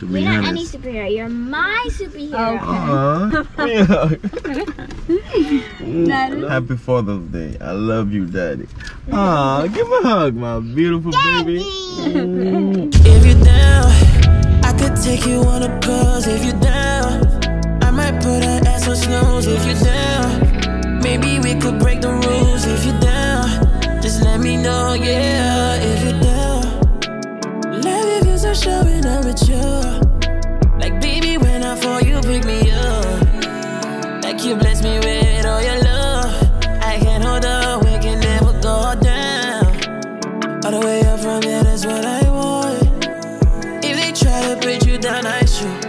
To be You're not any superhero. You're my superhero. Oh, Aw. That is- Happy Father's Day. I love you, Daddy. Aw, give a hug, my beautiful baby. Ooh. Mm. If you're down, I could take you on a cruise. If you're down, I might put an ass on snooze. If you're down, maybe we could break the rules. If you're down, just let me know, yeah. If you're down, showing up with you. Like baby, when I fall, you pick me up. Like you bless me with all your love. I can't hold up, we can never go down. All the way up from here, that's what I want. If they try to put you down, I shoot.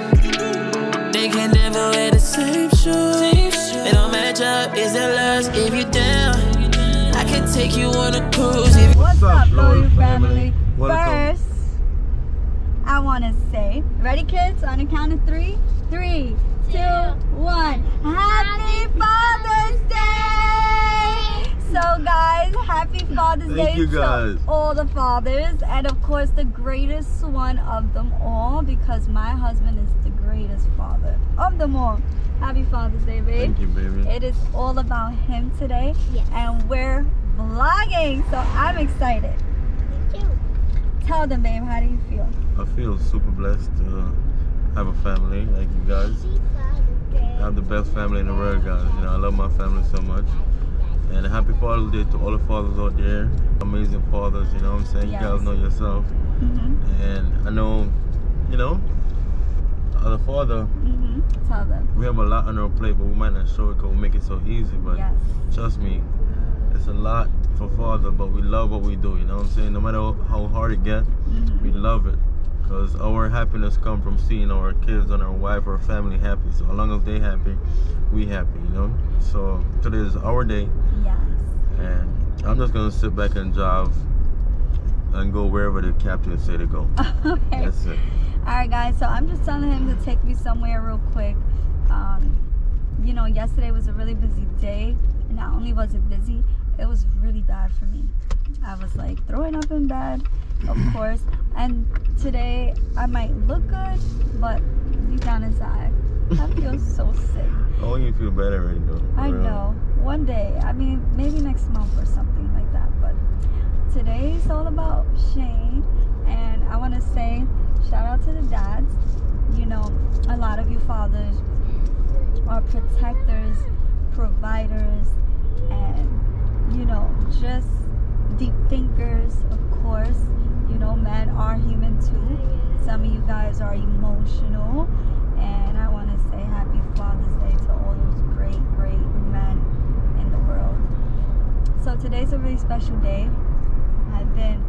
They can never wear the same shoes. They don't match up, is that lust? If you down, I can take you on a cruise. If What's, up, up, Loyal Loyal family? family? Welcome. First, I want to say, ready, kids? On a count of three, three, two, one. Happy Father's Day! So, guys, happy Father's Thank Day you, to all the fathers, and of course, the greatest one of them all, because my husband is the greatest father of them all. Happy Father's Day, babe. Thank you, baby. It is all about him today, Yes. and we're vlogging, so I'm excited. Tell them, babe, how do you feel? I feel super blessed to have a family like you guys. I have the best family in the world, guys. You know, I love my family so much. And a happy Father's Day to all the fathers out there. Amazing fathers, you know what I'm saying? Yes. You guys know yourself. Mm-hmm. And I know, you know, as a father, Mm-hmm. Tell we have a lot on our plate, but we might not show it because we make it so easy. But Yes. trust me, it's a lot for father, but we love what we do, you know what I'm saying? No matter how hard it gets, we Mm-hmm. love it. Because our happiness comes from seeing our kids and our wife or family happy. So as long as they happy, we happy, you know? So today is our day Yes. and I'm just gonna sit back and drive and go wherever the captain say to go. okay. That's it. All right, guys. So I'm just telling him to take me somewhere real quick. Um, you know, yesterday was a really busy day, not only was it busy, it was really bad for me. I was like throwing up in bed, of course. And today I might look good, but deep down inside, I feel so sick. Oh, you feel better already though. I real. know. One day. I mean, maybe next month or something like that. But today is all about Shane. And I want to say shout out to the dads. You know, a lot of you fathers are protectors, providers, and, just deep thinkers, of course. You know, men are human too. Some of you guys are emotional. And I want to say happy Father's Day to all those great, great men in the world. So today's a really special day. I've been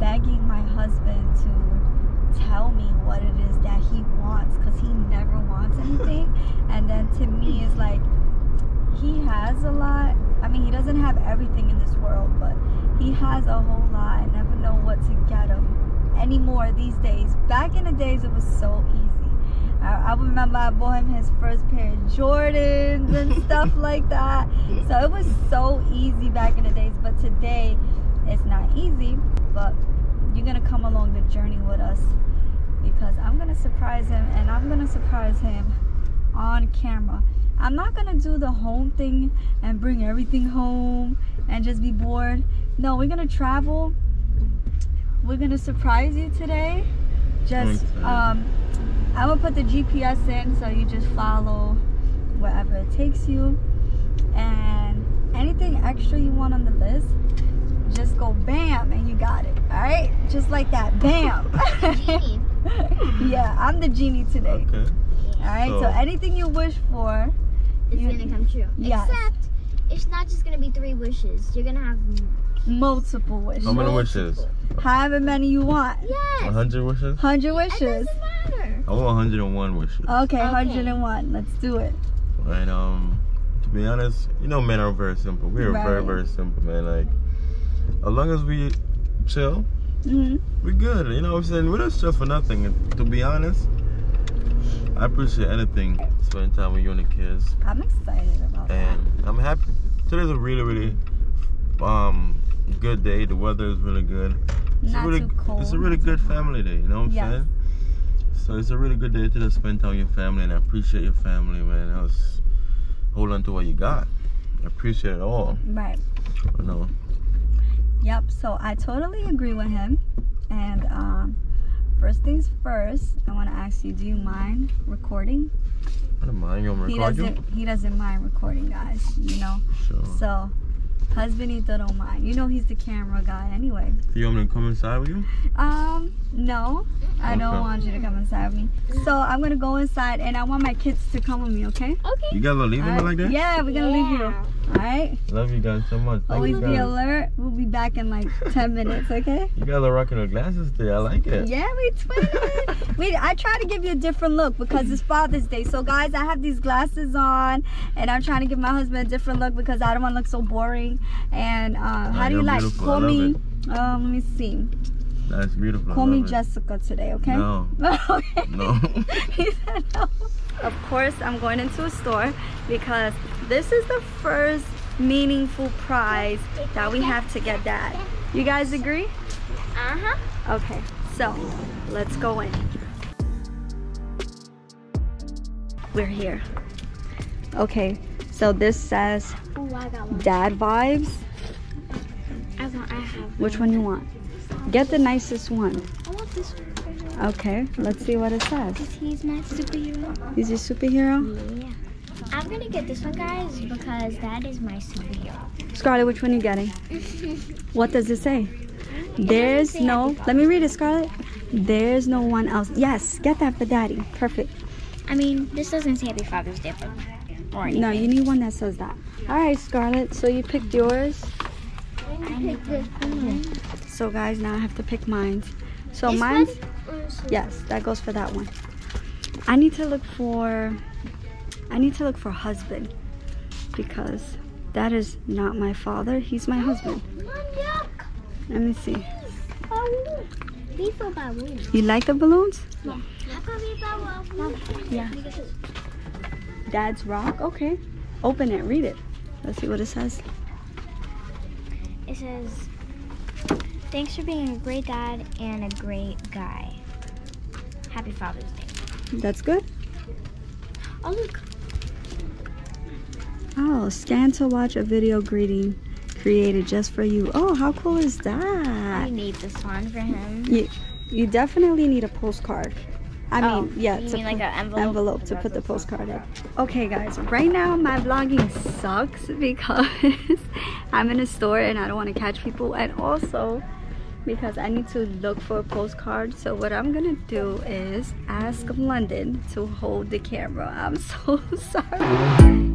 begging my husband to tell me what it is that he wants because he never wants anything. and then to me, it's like he has a lot. I mean, he doesn't have everything in this world, but he has a whole lot. I never know what to get him anymore these days. Back in the days, it was so easy. I, I remember I bought him his first pair of Jordans and stuff like that. So it was so easy back in the days, but today it's not easy. But you're gonna come along the journey with us because I'm gonna surprise him and I'm gonna surprise him on camera. I'm not gonna do the home thing and bring everything home and just be bored. No, we're gonna travel. We're gonna surprise you today. Just um, I'm gonna put the GPS in so you just follow wherever it takes you. And anything extra you want on the list, just go bam and you got it. All right, just like that, bam. Yeah, I'm the genie today. Okay. All right, so So- anything you wish for, It's You- gonna come true. Yes. Except it's not just gonna be three wishes. You're gonna have multiple wishes. How many multiple. wishes? However many you want. Yes. 100 wishes? 100 wishes. It wishes. doesn't matter. I want 101 wishes. Okay, Okay. 101. Let's do it. And um, to be honest, you know, men are very simple. We are very, Right. very simple, man. Like, as long as we chill, hmm we good. You know what I'm saying? We don't stress for nothing. And to be honest, I appreciate anything. Spending time with you and the kids, I'm excited about that. and I'm happy. Today's a really, really um good day. The weather is really good. It's Not a really, too cold. it's a really good family day. You know what I'm Yes. saying? So it's a really good day to just spend time with your family and I appreciate your family, man. I was hold on to what you got. I appreciate it all. Right. You know. Yep. So I totally agree with him. And um, first things first, I want to ask you: Do you mind recording? I don't mind you want He to record you? doesn't. He doesn't mind recording, guys. You know. Sure. So, husbandito don't mind. You know he's the camera guy anyway. Do you want me to come inside with you? Um, no, I don't want you to come inside with me. So I'm gonna go inside, and I want my kids to come with me. Okay? Okay. You guys gonna leave them Alright? like that? Yeah, we're gonna leave you. All right. Love you guys so much. Thank Always you be guys. alert. We'll be back in like 10 minutes. Okay? You guys are rocking the glasses today. I like it. Yeah, we twinning. we I try to give you a different look because it's Father's Day. So guys, I have these glasses on, and I'm trying to give my husband a different look because I don't want to look so boring. And uh, how do you like? beautiful. Call me. it. Um, let me see. That's beautiful. Call me it. Jessica today, okay? No. okay. No. he said no. Of course, I'm going into a store because this is the first meaningful prize that we have to get dad. You guys agree? Uh-huh. Okay, so let's go in. We're here. Okay, so this says Oh, I got one. dad vibes. I want, I have. Which one you want? Get the nicest one. I want this one. Okay, let's see what it says. He's my superhero. Is your superhero? Yeah. I'm gonna get this one, guys, because that is my superhero. Scarlett, which one are you getting? What does it say? There's no. Let me read it, Scarlett. There's no one else. Yes, get that for daddy. Perfect. I mean, this doesn't say Happy Father's Day, but or anything. No, you need one that says that. All right, Scarlett. So you picked yours. I picked this one. So guys, now I have to pick mine. So This mine's one? Oh, yes, that goes for that one. I need to look for. I need to look for husband because that is not my father. He's my oh, husband. Let me see. Balloon. These are balloons. You like the balloons? Yeah. How come these are balloons? Yeah. Dad's rock. Okay. Open it. Read it. Let's see what it says. It says, "Thanks for being a great dad and a great guy. Happy Father's Day." That's good. Oh look, Oh, scan to watch a video greeting created just for you. Oh, how cool is I that? need this one for him. You, you definitely need a postcard. I Oh, mean, yeah, to mean like an envelope? envelope to put the postcard in. Okay, guys, right now my vlogging sucks because I'm in a store and I don't want to catch people, and also because I need to look for a postcard. So what I'm gonna do is ask London to hold the camera. I'm so sorry.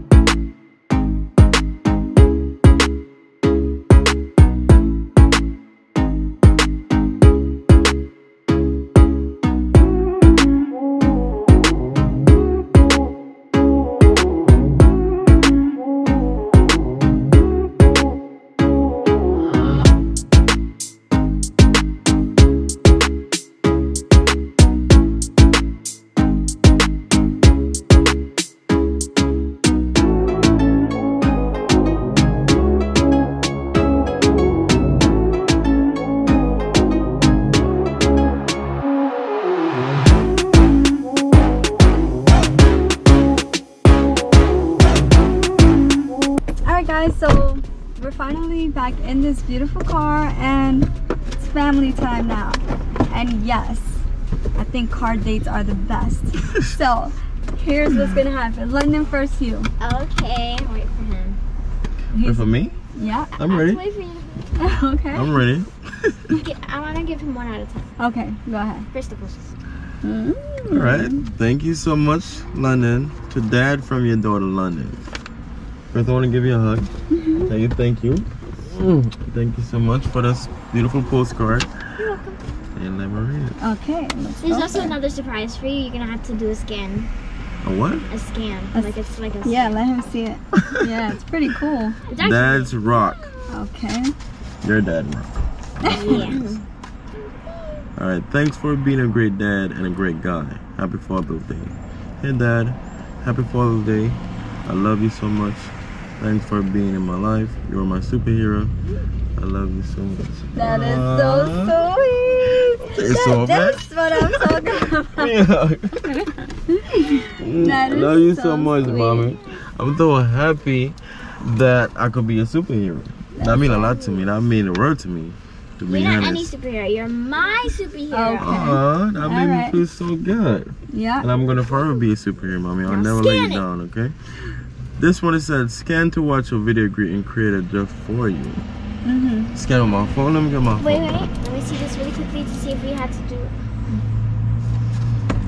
We're back in this beautiful car and it's family time now. And yes, I think car dates are the best. so here's what's gonna happen. London first you. Okay, wait for him. Wait for me? Yeah, I'm ready. Wait for you. okay. I'm ready. Get- I want to give him one at a time. Okay, go ahead. First the bushes. All right. Thank you so much, London. To Dad from your daughter, London. First, I want to give you a hug. Mm-hmm. Tell you thank you. Mm, Thank you so much for this beautiful postcard. You're welcome. And let me read it. Okay, There's also for it. another surprise for you. You're gonna have to do a scan. A what? A scan. A like it's like a. Yeah, let him see it. Yeah, it's pretty cool. It's actually, Dad's rock. Okay. Your dad rock. Yeah. All right. Thanks for being a great dad and a great guy. Happy Father's Day. Hey, Dad. Happy Father's Day. I love you so much. Thanks for being in my life. You're my superhero. I love you so much. That is so sweet. Say so, man. That's what I'm talking about. Yeah. I love you so, so much, sweet. mommy. I'm so happy that I could be a superhero. that mean a lot to me. That mean a word to me. To be You're not any superhero. You're my superhero. Okay. Aw, that made Alright. me feel so good. Yeah. And I'm gonna forever be a superhero, mommy. I'll Now never let you down, okay? This one it said scan to watch a video greeting created just for you. Mm-hmm. Scan with my phone. Let me get my Wait, phone. wait. Wait. Let me see this really quickly to see if we had to do it.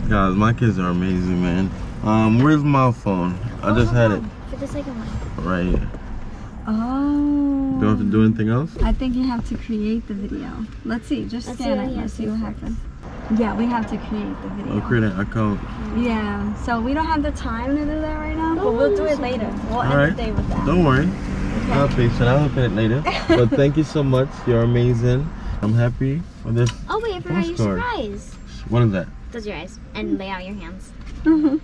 Guys, my kids are amazing, man. Um, where's my phone? I just had it For the second one. right here. Oh. Do I have to do anything else? I think you have to create the video. Let's see. Just Let's scan what it. he Let's see what happens. Yeah, we have to create the video. I'll create an account. Yeah. So we don't have the time to do that right now, but we'll do it later. We'll end Alright. the day with that. Don't worry. I'll patient. I'll look at it later. but thank you so much. You're amazing. I'm happy for this. Oh wait, I forgot your Postcard. surprise. What is that? Close your eyes and lay out your hands.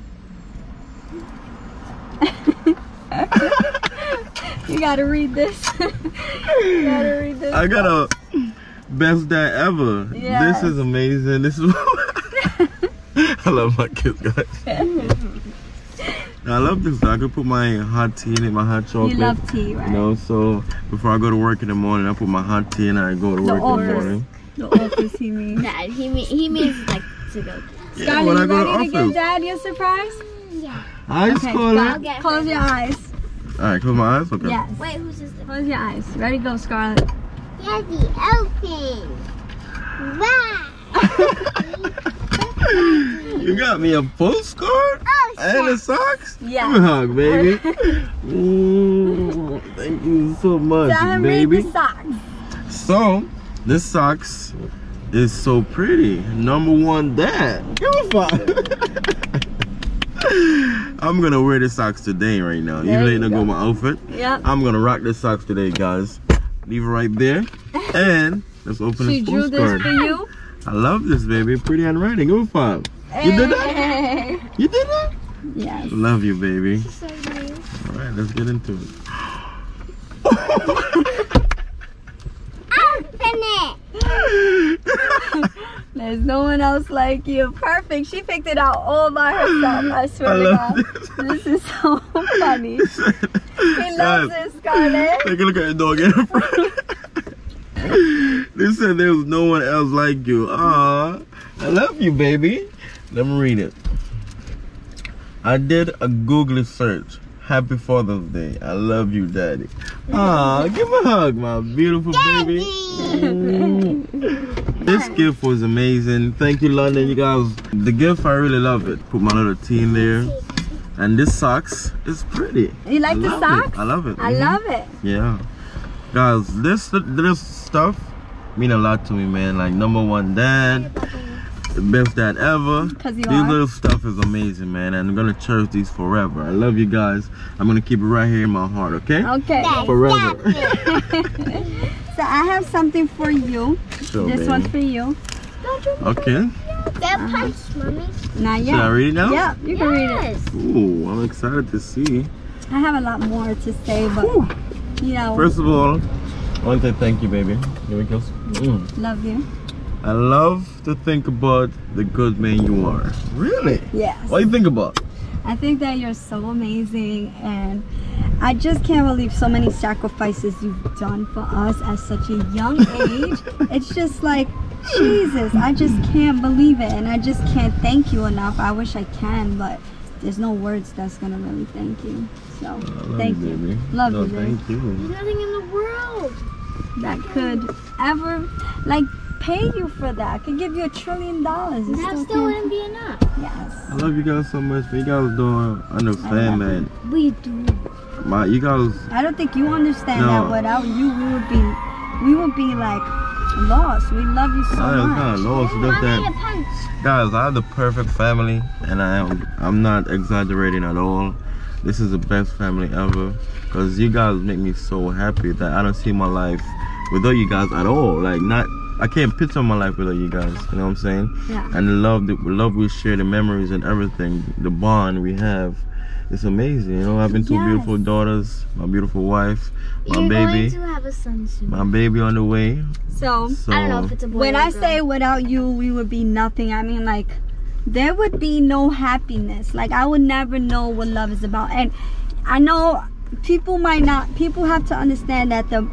You gotta read this. you gotta read this. I got a best dad ever. Yes. This is amazing. This is. I love my kids, guys. I love this. I could put my hot tea in it, my hot chocolate. You love tea, right? You know, so before I go to work in the morning, I put my hot tea and I go to The work in the morning. The office he means. Dad, he mean, he means like to go. Yeah, Scarlett, when I you go ready to to give office. dad your surprise? Yeah. Hi, Okay, Scarlett. I'll get Close your eyes. All right, close my eyes. Okay. Yes. Wait, who's this? Close your eyes. Ready, go, Scarlett. Daddy, open. Wow. You got me a postcard Oh, and a socks. Yeah. Give me a hug, baby. Ooh, thank you so much, him baby. the. So, this socks is so pretty. Number one, dad. Give me five. I'm gonna wear the socks today, right now. There Even though you it don't go. go my outfit, Yep. I'm gonna rock the socks today, guys. Leave it right there, and let's open She this drew this postcard. for you. I love this, baby. Pretty handwriting. Give me five. You did that? Hey. You did that? Yes. Love you, baby. So nice. All right, let's get into it. Open it. There's no one else like you. Perfect. She picked it out all by herself. I swear I to God. this. This is so funny. He loves it, Scarlett. Take a look at the dog in front. they said there was no one else like you. Ah, I love you, baby. Let me read it. I did a Google search. Happy Father's Day. I love you, Daddy. Aw, give a hug, my beautiful baby. Mm. This gift was amazing. Thank you, London. You guys, the gift, I really love it. Put my little tea in there. And this socks is pretty. You like the socks? It. I love it. I Mhm. love it. Yeah. Guys, this this stuff mean a lot to me, man. Like number one dad, the best dad ever. 'Cause you these are. little stuff is amazing, man. And I'm gonna cherish these forever. I love you guys. I'm gonna keep it right here in my heart, okay? Okay. Forever. So I have something for you. sure, this baby. one's for you. Okay. Get punch, mommy. Not Should I yet. read it now? Yeah, you can read it. Yes. Ooh, I'm excited to see. I have a lot more to say, but you know, First of all, I want to say thank you, baby. Here we go. Mm. love you. I love to think about the good man you are. Really? Yes. What do you think about? I think that you're so amazing and I just can't believe so many sacrifices you've done for us at such a young age. it's just like Jesus, I just can't believe it and I just can't thank you enough. I wish I can, but there's no words that's gonna really thank you. So I thank you, you. baby. Love no, you, babe. thank you. There's nothing in the world. That could ever like pay you for that. I could give you a trillion dollars. It That still still can't- wouldn't be enough. Yes. I love you guys so much, but you guys don't I understand, love man. We do. My, you guys, I don't think you understand No. that without you we would be we would be like lost. We love you so I much. kind of lost. Just that, guys, I have the perfect family, and I am, I'm not exaggerating at all. This is the best family ever, cause you guys make me so happy that I don't see my life without you guys at all. Like not I can't picture my life without you guys. You know what I'm saying? Yeah. And the love, the love we share, the memories and everything, the bond we have. It's amazing, you know. Having two Yes. beautiful daughters, my beautiful wife, my You're baby, going to have a son soon. my baby on the way. So So I don't know if it's a boy when or a I girl. say without you we would be nothing, I mean like there would be no happiness. Like I would never know what love is about. And I know people might not people have to understand that the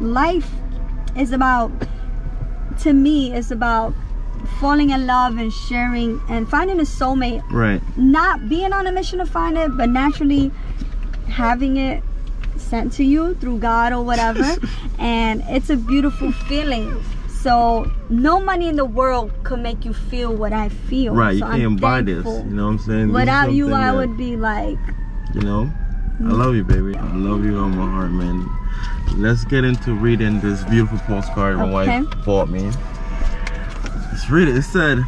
life is about to me is about falling in love and sharing and finding a soulmate right, not being on a mission to find it, but naturally having it sent to you through God or whatever. and it's a beautiful feeling. So no money in the world could make you feel what I feel. right. You So I'm can't buy this. You know what I'm saying? Without you, I that, would be like, You know, I love you, baby. I love you on my heart, man. Let's get into reading this beautiful postcard my wife bought me. Let's read it. It said,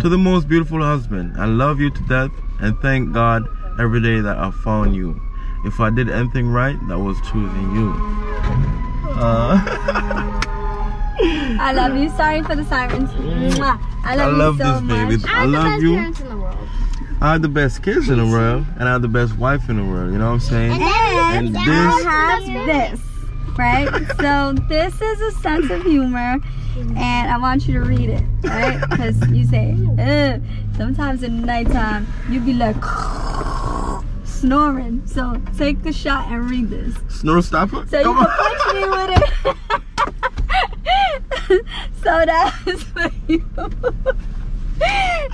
To the most beautiful husband, I love you to death and thank God every day that I found you. If I did anything right, that was choosing you. Uh, I love you. Sorry for the sirens. Mwah. I I love, love you so this, much. baby. I I love you. parents in the world. I have the best kids in the world, and I have the best wife in the world. You know what I'm saying? And, And I this- have this, right? so this is a sense of humor, and I want you to read it, right? Because you say, Ugh. sometimes in the nighttime you be like snoring. So take a shot and read this. Snore stopper? So you Come can punch me with it. so that's for you.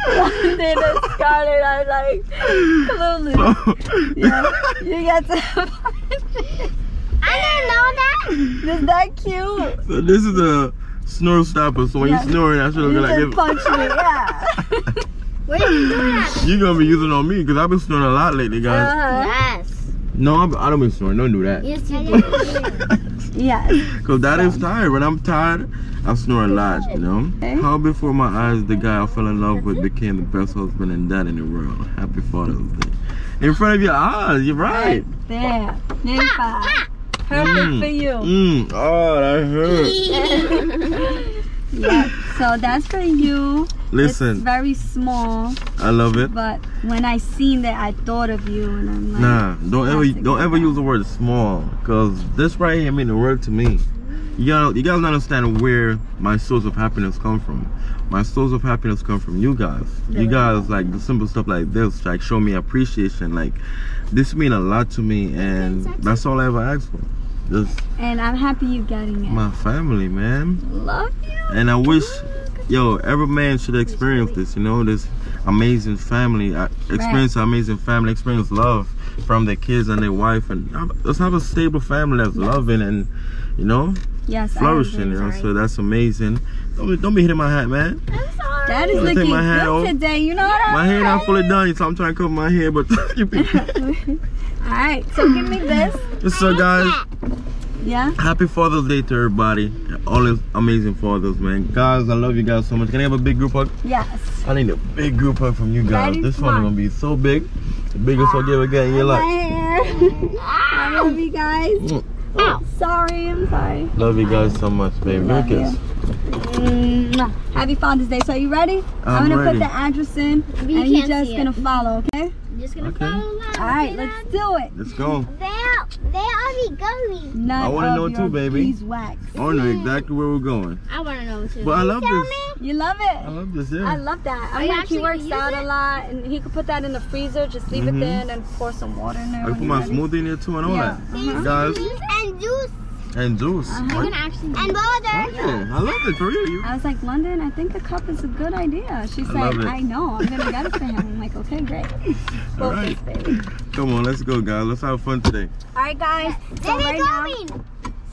London and Scarlett are like clueless. Yeah, you get to. I didn't know that. Is that cute? So this is a snore stopper. So when Yeah. you snoring, I should You look like just punch me, yeah. Where did you do that? You're gonna be using on me because I've been snoring a lot lately, guys. Uh-huh. Yes. No, I'm, I don't been snoring. Don't do that. Yes, you did. Yes. Because that is tired. When I'm tired, I snore a lot, you know? Okay. How before my eyes, the guy I fell in love with became the best husband and dad in the world. Happy Father's Day. In front of your eyes, you're right. There. Name five. Perfect Mm. for you. Mm. Oh, that hurt. Yeah. So that's for you. It's Listen, very small, I love it. but when I seen that, I thought of you, and I'm like, Nah, don't ever don't ever one. use the word small, cause this right here mean the word to me. You gotta, you guys don't understand where my source of happiness come from. My source of happiness come from you guys. You guys like the simple stuff like this, like show me appreciation. Like this mean a lot to me, and that's all I ever ask for. And I'm happy you getting it. my family, man. Love you. And I wish, yo, every man should experience this. You know, this amazing family, uh, experience amazing family, experience love from their kids and their wife, and let's have a stable family that's loving and, you know, Yes, flourishing. You know, so that's amazing. Don't be, don't be hitting my hat, man. I'm sorry. That is Let me take looking my hat good off. today. You know what? I mean? My hair not fully done, so I'm trying to cover my hair, but you be. All right. So give me this. so guys, Yeah. happy Father's Day to everybody. All these amazing fathers, man. Guys, I love you guys so much. Can I have a big group hug? Yes. I need a big group hug from you guys. Ready? This Come one is gonna be so big. The biggest hug you ever get in your My life. I love you guys. Mm. Sorry, I'm sorry. Love you guys so much, baby. Love Look at Mwah. Happy Father's Day. So are you ready? I'm gonna ready. put the address in, You and you can't just gonna follow, okay? I'm just gonna Okay. follow along. All right, let's do it. Let's go. Where, where are we going? None I wanna know too, baby. beeswax. I wanna know exactly where we're going. I want to know too. But I love Tell this. You love it. I love this, I love that. I'm you like he works out it? a lot, and he could put that in the freezer. Just leave Mhm. it there, and then pour some water in there. I when put my ready. smoothie in there too and all Yeah. that. Uh-huh. Guys, And juice. And juice. I'm What? gonna actually and water. Okay, I love it for real. You. I was like, London, I think a cup is a good idea. She's I like. I know, I'm gonna get it for him. I'm like, okay, great. All right. Focus, baby. Come on, let's go, guys. Let's have fun today. All right, guys. So Where right we now, going?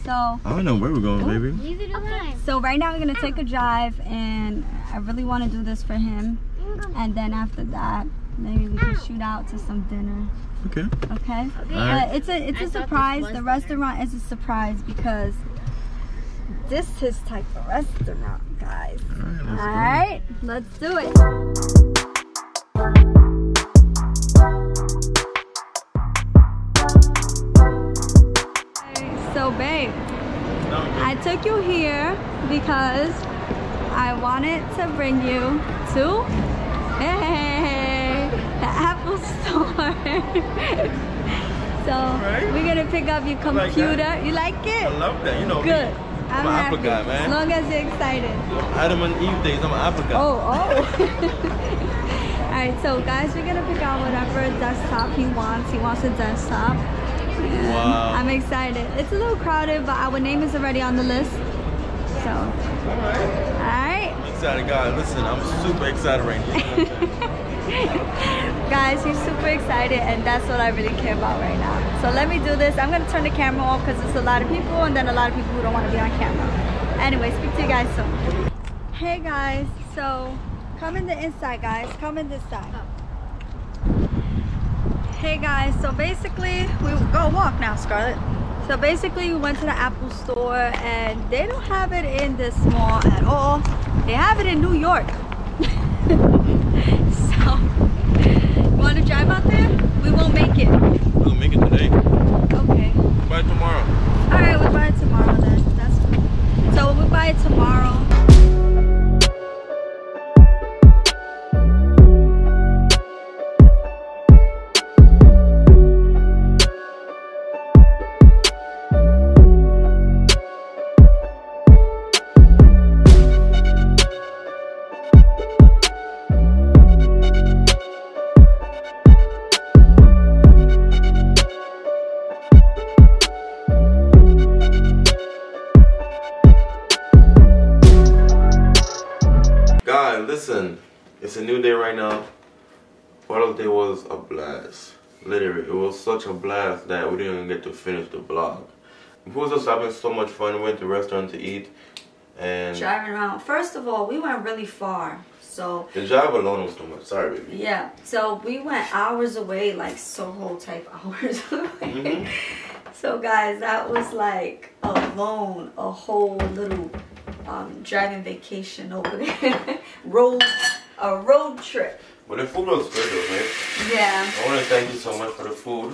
so I don't know where we're going, oh, baby. Leave it okay. so right now we're gonna take a drive, and I really want to do this for him. And then after that, maybe we can shoot out to some dinner. Okay. Okay. Alright. But uh, it's a it's I a thought this surprise. was The dinner. restaurant is a surprise because this is his type of restaurant, guys. All right, let's All right, let's do it. So, babe, I took you here because I wanted to bring you to hey, the Apple Store. so Right. we're gonna pick up your computer. that. you like it? I love that. You know me. Good. I'm I'm an happy. Guy, man. As long as you're excited. Adam and Eve days. I'm an Apple guy. Oh, oh. Alright, so guys, we're gonna pick out whatever desktop he wants. He wants a desktop. Wow. I'm excited. It's a little crowded, but our name is already on the list. So, All right. alright. I'm excited, guys. Listen, I'm super excited right now. Guys, he's super excited, and that's what I really care about right now. So let me do this. I'm gonna turn the camera off because it's a lot of people, and then a lot of people who don't want to be on camera. Anyway, speak to you guys soon. Hey guys, so come in the inside, guys. Come in this side. Hey guys, so basically we go walk now, Scarlett. So basically we went to the Apple store and they don't have it in this mall at all. They have it in New York. so you want to drive out there? We won't make it. We'll make it today. Okay. By tomorrow. All right, we'll buy it tomorrow then. That's cool. So we'll buy it tomorrow. Finish the vlog. We was just having so much fun. We went to restaurant to eat. And Driving around. First of all, we went really far. So the drive alone was too much. Sorry, baby. yeah, so we went hours away, like Soho type hours away. Mhm. So guys, that was like alone a whole little um, driving vacation over there. road, a road trip. But the food was good though, man. Yeah. I want to thank you so much for the food.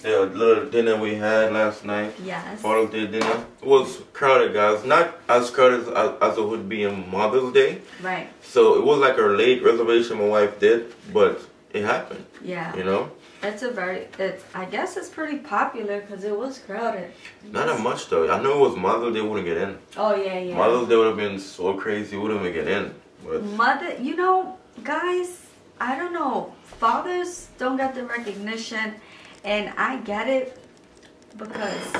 The little dinner we had last night. Yes. Father's Day dinner. It was crowded, guys. Not as crowded as, as it would be on Mother's Day. Right. So it was like a late reservation my wife did, but it happened, Yeah. you know? It's a very. It's. I guess it's pretty popular because it was crowded. Not that much though. I know it was Mother's Day, wouldn't get in. Oh yeah, yeah. Mother's Day would have been so crazy, wouldn't even get in. But Mother, you know, guys, I don't know. Fathers don't get the recognition, and I get it because,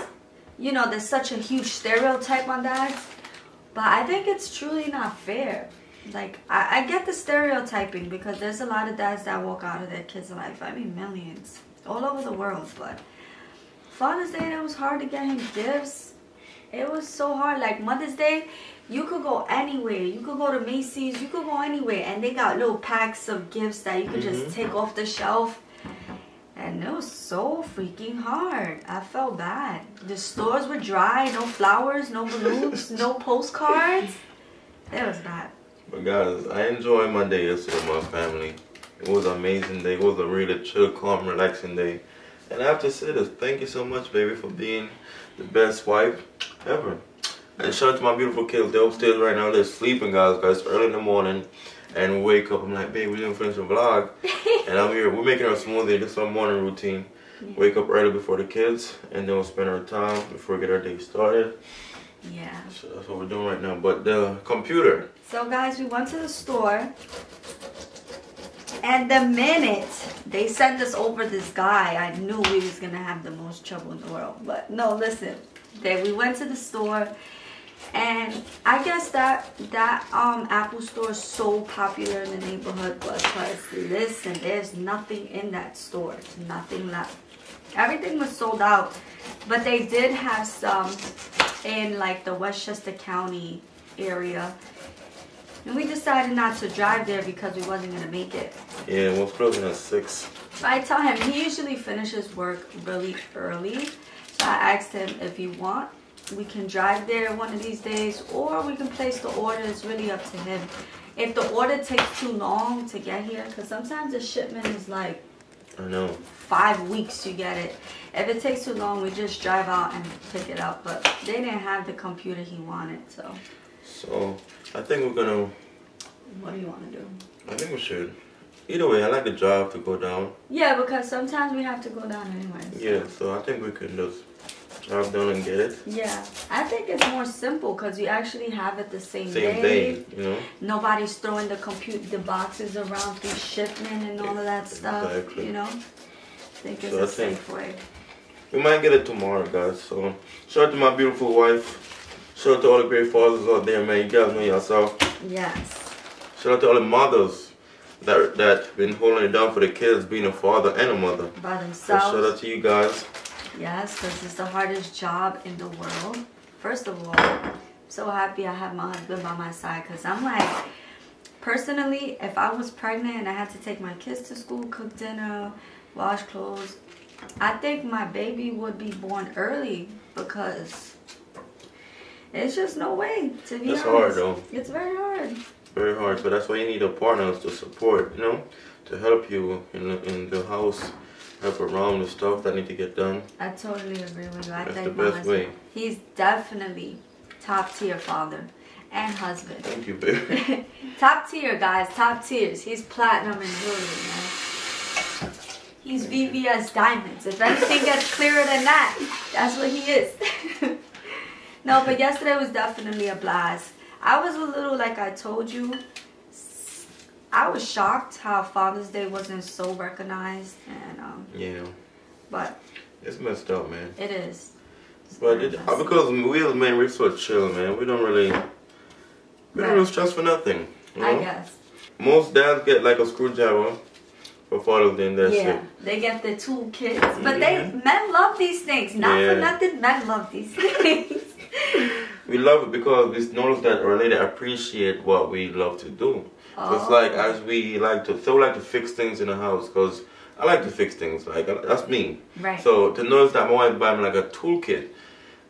you know, there's such a huge stereotype on dads. But I think it's truly not fair. Like, I, I get the stereotyping because there's a lot of dads that walk out of their kids' life. I mean, millions all over the world. But Father's Day, it was hard to get him gifts. It was so hard. Like Mother's Day, you could go anywhere. You could go to Macy's. You could go anywhere, and they got little packs of gifts that you could Mhm. just take off the shelf. And it was so freaking hard. I felt bad. The stores were dry. No flowers. No balloons. no postcards. It was bad. But guys, I enjoyed my day yesterday with my family. It was an amazing day. It was a really chill, calm, relaxing day. And I have to say this, thank you so much, baby, for being the best wife ever. And shout out to my beautiful kids. They're upstairs right now. They're sleeping, guys. Guys, early in the morning. And wake up. I'm like, babe, we didn't finish the vlog. and I'm here. We're making our smoothie. This is our morning routine. Wake up early before the kids. And then we'll spend our time before we get our day started. Yeah. So that's what we're doing right now. But the computer. So guys, we went to the store. And the minute they sent us over this guy, I knew we was gonna have the most trouble in the world. But no, listen. Then we went to the store and I guess that that um Apple store is so popular in the neighborhood because listen, there's nothing in that store. Nothing left. Everything was sold out. But they did have some in like the Westchester County area. And we decided not to drive there because we wasn't gonna make it. Yeah, was closing at 6. I tell him he usually finishes work really early. So I asked him if he want, we can drive there one of these days or we can place the order. It's really up to him. If the order takes too long to get here, because sometimes the shipment is like I know. five weeks you get it. If it takes too long, we just drive out and pick it up. But they didn't have the computer he wanted, so So I think we're gonna. What do you want to do? I think we should. Either way, I like the drive to go down. Yeah, because sometimes we have to go down anyway. so- Yeah, so I think we can just drive down and get it. Yeah, I think it's more simple because you actually have it the same, Same day. day, you know. Nobody's throwing the compute the boxes around through shipment and all of that stuff. Exactly. You know, I think it's So I a think- safe way. We might get it tomorrow, guys. So shout out to my beautiful wife. Shout out to all the great fathers out there, man. You guys know yourself. Yes. Shout out to all the mothers that that been holding it down for the kids, being a father and a mother. By So themselves. shout out to you guys. Yes, because it's the hardest job in the world. First of all, I'm so happy I have my husband by my side because I'm like, personally, if I was pregnant and I had to take my kids to school, cook dinner, wash clothes, I think my baby would be born early because it's just no way to be It's honest. hard though. It's very hard. Very hard. but that's why you need a partner to support, you know, to help you in the, in the house, help around the stuff that need to get done. I totally agree with you. I That's the best way. he's definitely top tier father and husband. Thank you, baby. top tier, guys. Top tiers. He's platinum and jewelry, man. He's VVS diamonds. If anything gets clearer than that, that's what he is. no, but yesterday was definitely a blast. I was a little, like I told you, I was shocked how Father's Day wasn't so recognized, and um, yeah, but it's messed up, man. it is. It's But it, because we as men, we're so chill, man. We don't really, we don't Right. really stress for nothing. You know? I guess. Most dads get like a screwdriver for Father's Day and that's yeah, it. they get the two kids, but they men love these things. Not for nothing, men love these things. We love it because we notice that our lady appreciate what we love to do. So it's oh. like Oh. as we like to, so we like to fix things in the house because I like to fix things. Like uh, that's me. right. So to notice that my wife buy me like a toolkit,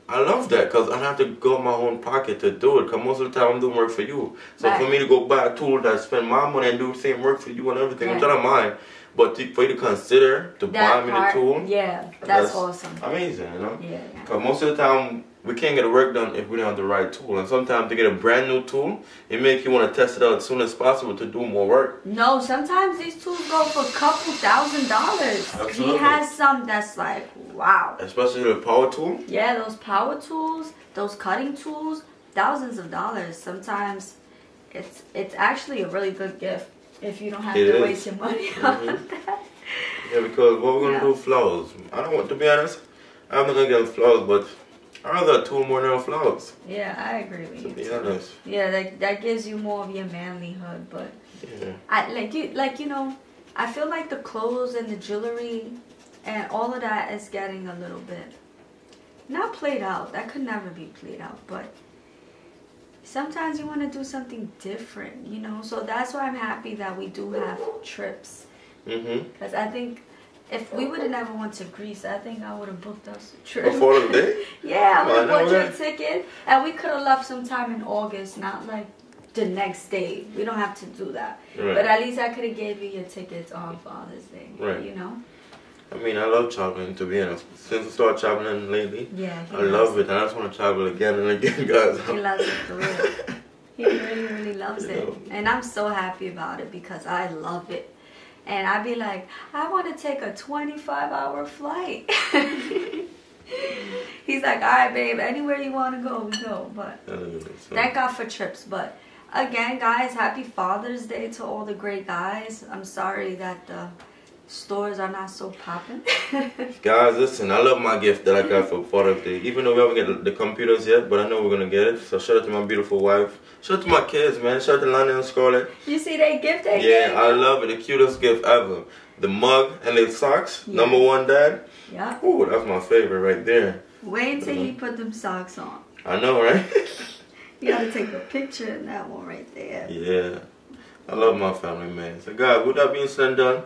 I love that because I don't have to go in my own pocket to do it. Because most of the time I'm doing work for you. So for me to go buy a tool that spend my money and do the same work for you and everything, which I Right. don't mind. But to, for you to consider to buy me part, the tool, yeah, that's, that's- awesome. amazing, you know. Yeah, yeah. Because most of the time we can't get the work done if we don't have the right tool. And sometimes to get a brand new tool, it makes you want to test it out as soon as possible to do more work. No, sometimes these tools go for a couple thousand dollars. He has some that's like, wow. Especially the power tool. Yeah, those power tools, those cutting tools, thousands of dollars. Sometimes it's it's actually a really good gift if you don't have It to is. waste your money on Mhm. that. Yeah, because what we're gonna Yeah. do flowers. I don't want to be honest. I'm not gonna get flowers, but I rather a tool more flowers. Yeah, I agree with To you. be too. honest. Yeah, that that gives you more of your manlyhood, but Yeah. I like you like you know, I feel like the clothes and the jewelry and all of that is getting a little bit not played out. That could never be played out, but sometimes you want to do something different, you know. So that's why I'm happy that we do have trips mm-hmm. because I think if we would have never went to Greece, I think I would have booked us a trip. For Father's Day. Yeah, I would have know bought you a ticket, and we could have left sometime in August, not like the next day. We don't have to do that, Right. but at least I could have gave you your tickets on Father's Day. Right. You know. I mean, I love traveling. To be honest, since I started traveling lately, Yeah. I love it, and I just want to travel again and again, guys. He loves it for real. He really, really loves it, Yeah. and I'm so happy about it because I love it. And I'd be like, I want to take a 25 hour flight. He's like, all right, babe, anywhere you want to go, we go. But Thank God for trips, but again, guys, happy Father's Day to all the great guys. I'm sorry that the stores are not so popping. Guys, listen, I love my gift that I got for Father's Day. Even though we haven't get the computers yet, but I know we're gonna get it. So shout out to my beautiful wife. Shout out to my kids, man. Shout out to London and Scarlett. you see that gift they Yeah, gave I love it. The cutest gift ever. The mug and the socks. Yeah. Number one, Dad. Yeah. Ooh, that's my favorite right there. Wait until you put them socks on. I know, right? You gotta take a picture in that one right there. yeah. I love my family, man. So, guys, with that being said and done,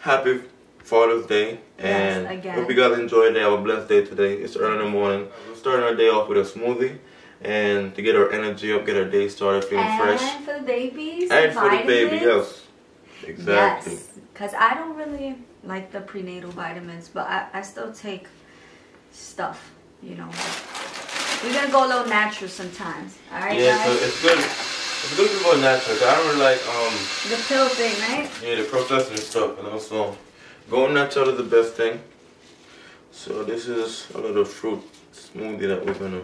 happy Father's Day. And Yes, again. hope you guys enjoyed it. Have a blessed day today. It's early in the morning. We're starting our day off with a smoothie. And to get our energy up, get our day started feeling And fresh. And for the babies, And for the baby, yes. Exactly. Yes, because I don't really like the prenatal vitamins, but I, I still take stuff, you know. We're gonna go a little natural sometimes. All right, Yeah, so guys. it's good. It's good to go natural. I don't really like um the pill thing, right? yeah the processing stuff, and also going natural is the best thing. So this is a little fruit smoothie that we're gonna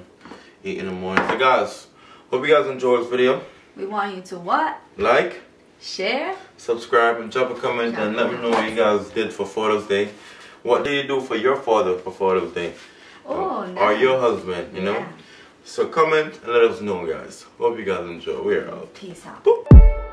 eat in the morning. So guys, hope you guys enjoy this video. We want you to what? Like, Share. subscribe, and drop a comment, and let me know what you guys did for Father's Day. What did you do for your father for Father's Day? Oh, or nice. your husband, you know? So comment and let us know, guys. Hope you guys enjoy. We're out. Peace out. Boop.